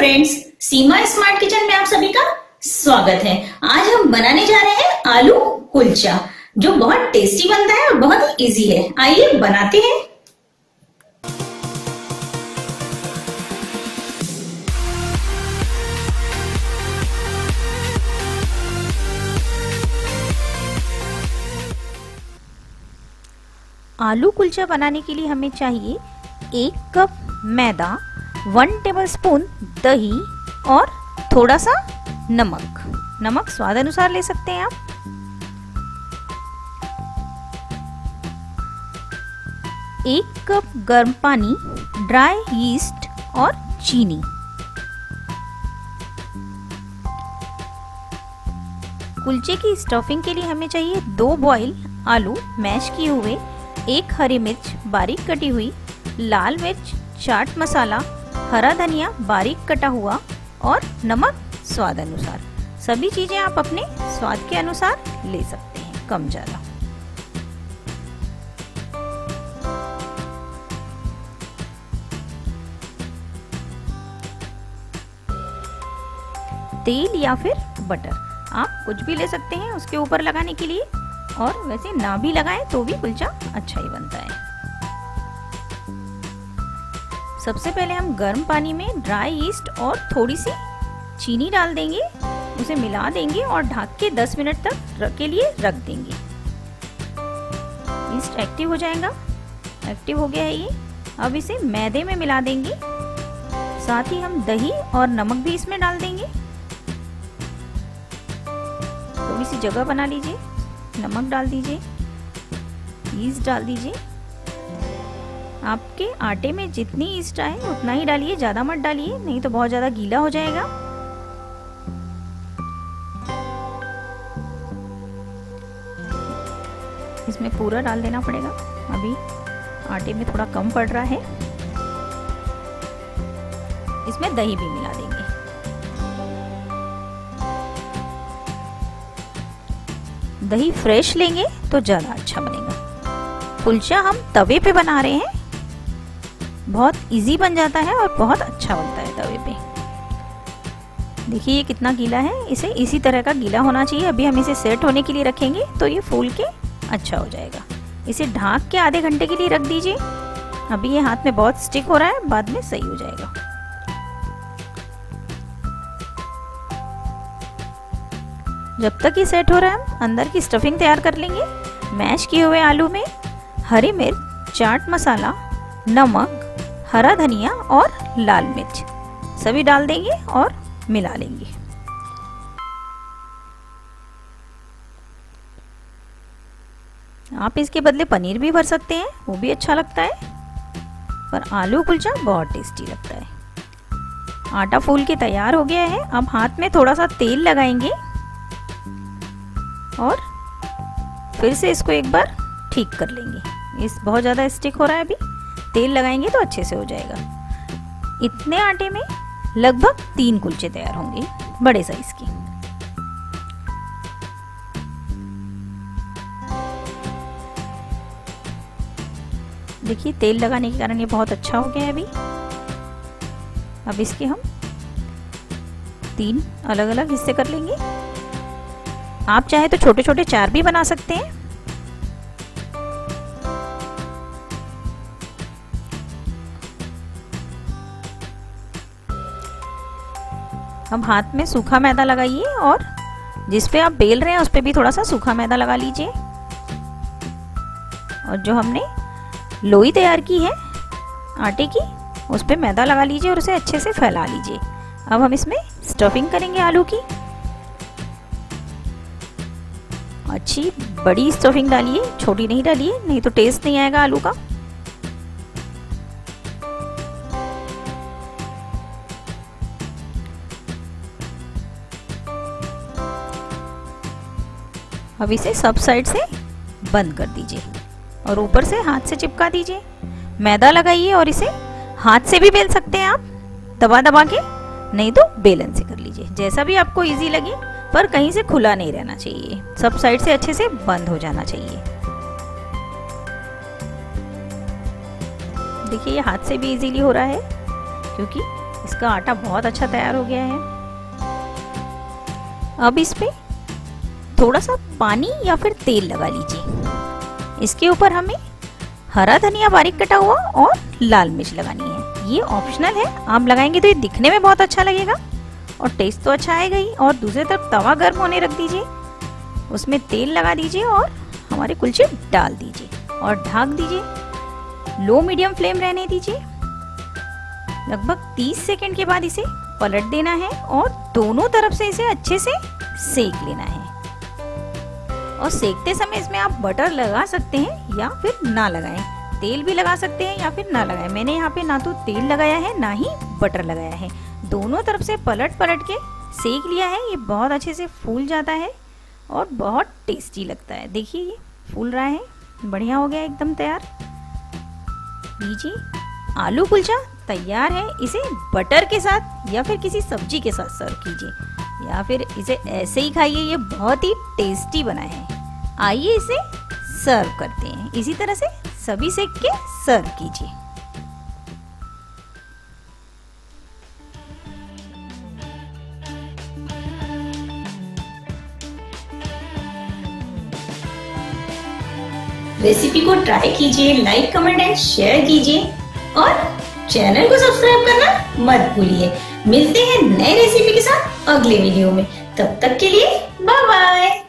Friends सीमा smart kitchen में आप सभी का स्वागत है। आज हम बनाने जा रहे हैं आलू कुलचा, जो बहुत टेस्टी बनता है और बहुत ही इजी है। आइए बनाते हैं। आलू कुलचा बनाने के लिए हमें चाहिए एक कप मैदा वन टेबल स्पून दही और थोड़ा सा नमक। नमक स्वाद अनुसार ले सकते हैं आप। एक कप गर्म पानी, ड्राई यीस्ट और चीनी। कुलचे की स्टफिंग के लिए हमें चाहिए दो बॉईल आलू मैश किए हुए, एक हरी मिर्च बारीक कटी हुई, लाल मिर्च, चाट मसाला हरा धनिया बारीक कटा हुआ और नमक स्वाद अनुसार। सभी चीज़ें आप अपने स्वाद के अनुसार ले सकते हैं, कम ज़्यादा। तेल या फिर बटर, आप कुछ भी ले सकते हैं उसके ऊपर लगाने के लिए। और वैसे ना भी लगाएँ तो भी कुलचा अच्छा ही बनता है। सबसे पहले हम गर्म पानी में ड्राई ईस्ट और थोड़ी सी चीनी डाल देंगे। उसे मिला देंगे और ढक के 10 मिनट तक के लिए रख देंगे। ईस्ट एक्टिव हो जाएगा। एक्टिव हो गया है ये। अब इसे मैदे में मिला देंगे। साथ ही हम दही और नमक भी इसमें डाल देंगे। थोड़ी सी जगह बना लीजिए। नमक डाल दीजिए। ईस्ट डाल दीजिए। आपके आटे में जितनी ईस्ट आए, उतना ही डालिए, ज़्यादा मत डालिए, नहीं तो बहुत ज़्यादा गीला हो जाएगा। इसमें पूरा डाल देना पड़ेगा। अभी आटे में थोड़ा कम पड़ रहा है। इसमें दही भी मिला देंगे। दही फ्रेश लेंगे तो ज़्यादा अच्छा बनेगा। कुलचा हम तवे पे बना रहे हैं। बहुत इजी बन जाता है और बहुत अच्छा बनता है तवे पे। देखिए ये कितना गीला है। इसे इसी तरह का गीला होना चाहिए। अभी हम इसे सेट होने के लिए रखेंगे तो ये फूल के अच्छा हो जाएगा। इसे ढाक के आधे घंटे के लिए रख दीजिए। अभी ये हाथ में बहुत स्टिक हो रहा है। बाद में सही हो जाएगा। जब तक ये सेट हो रहा है अंदर की स्टफिंग तैयार कर लेंगे। मैश किए हुए आलू में हरी मिर्च, चाट मसाला, नमक हरा धनिया और लाल मिर्च। सभी डाल देंगे और मिला लेंगे। आप इसके बदले पनीर भी भर सकते हैं, वो भी अच्छा लगता है। पर आलू कुलचा बहुत टेस्टी लगता है। आटा फूल के तैयार हो गया है, अब हाथ में थोड़ा सा तेल लगाएँगे। और फिर से इसको एक बार ठीक कर लेंगे। इस बहुत ज़्यादा स्टिक हो रहा है अभी। तेल लगाएँगे तो अच्छे से हो जाएगा। इतने आटे में लगभग तीन कुलचे तैयार होंगे, बड़े साइज़ की। देखिए, तेल लगाने के कारण ये बहुत अच्छा हो गया है अभी। अब इसके हम तीन अलग अलग हिस्से कर लेंगे। आप चाहे तो छोटे छोटे चार भी बना सकते हैं। अब हाथ में सूखा मैदा लगाइए और जिस पे आप बेल रहे हैं, उस पर भी थोड़ा सा सूखा मैदा लगा लीजिए। और जो हमने लोई तैयार की है, आटे की, उस पर मैदा लगा लीजिए और उसे अच्छे से फैला लीजिए। अब हम इसमें स्टफिंग करेंगे आलू की। अच्छी बड़ी स्टफिंग डालिए, छोटी नहीं डालिए, नहीं तो टेस्ट नहीं आएगा आलू का। अब इसे सब साइड से बंद कर दीजिए और ऊपर से हाथ से चिपका दीजिए। मैदा लगाइए और इसे हाथ से भी बेल सकते हैं आप। दबा दबा के, नहीं तो बेलन से कर लीजिए। जैसा भी आपको इजी लगे, पर कहीं से खुला नहीं रहना चाहिए। सब साइड से अच्छे से बंद हो जाना चाहिए। देखिए, ये हाथ से भी इजीली हो रहा है, क्योंकि इसका आटा बहुत अच्छा तैयार हो गया है। अब इस पे थोड़ा सा पानी या फिर तेल लगा लीजिए। इसके ऊपर हमें हरा धनिया बारीक कटा हुआ और लाल मिर्च लगानी है। ये ऑप्शनल है, आप लगाएँगे तो ये दिखने में बहुत अच्छा लगेगा। और टेस्ट तो अच्छा आएगा ही। और दूसरी तरफ़ तवा गर्म होने रख दीजिए। उसमें तेल लगा दीजिए और हमारे कुलचे डाल दीजिए। और ढाक दीजिए। लो मीडियम फ्लेम रहने दीजिए। लगभग 30 सेकंड के बाद इसे पलट देना है और दोनों तरफ़ से इसे अच्छे से सेक लेना है। और सेकते समय इसमें आप बटर लगा सकते हैं या फिर ना लगाएँ। तेल भी लगा सकते हैं या फिर ना लगाएँ। मैंने यहाँ पे ना तो तेल लगाया है, ना ही बटर लगाया है। दोनों तरफ़ से पलट पलट के सेक लिया है। ये बहुत अच्छे से फूल जाता है और बहुत टेस्टी लगता है। देखिए ये फूल रहा है। बढ़िया हो गया एकदम तैयार। लीजिए। आलू कुलचा तैयार है। इसे बटर के साथ या फिर किसी सब्ज़ी के साथ सर्व कीजिए। या फिर इसे ऐसे ही खाइए। ये बहुत ही टेस्टी बना है। आइए इसे सर्व करते हैं। इसी तरह से सभी सेक के सर्व कीजिए। रेसिपी को ट्राई कीजिए लाइक कमेंट एंड शेयर कीजिए और चैनल को सब्सक्राइब करना मत भूलिए। मिलते हैं नए रेसिपी के साथ अगले वीडियो में। तब तक के लिए बाय बाय